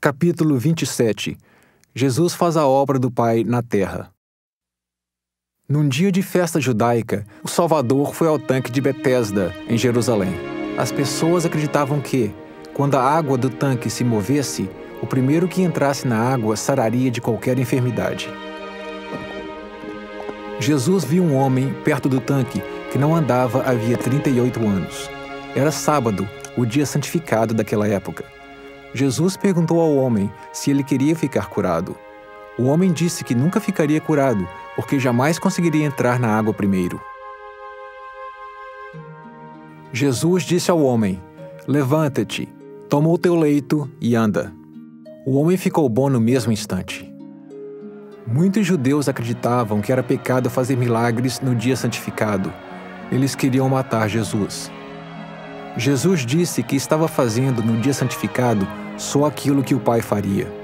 Capítulo 27 Jesus faz a obra do Pai na terra. Num dia de festa judaica, o Salvador foi ao tanque de Betesda, em Jerusalém. As pessoas acreditavam que, quando a água do tanque se movesse, o primeiro que entrasse na água sararia de qualquer enfermidade. Jesus viu um homem perto do tanque que não andava havia 38 anos. Era sábado, o dia santificado daquela época. Jesus perguntou ao homem se ele queria ficar curado. O homem disse que nunca ficaria curado, porque jamais conseguiria entrar na água primeiro. Jesus disse ao homem: Levanta-te, toma o teu leito e anda. O homem ficou bom no mesmo instante. Muitos judeus acreditavam que era pecado fazer milagres no dia santificado. Eles queriam matar Jesus. Jesus disse que estava fazendo no dia santificado só aquilo que o Pai faria.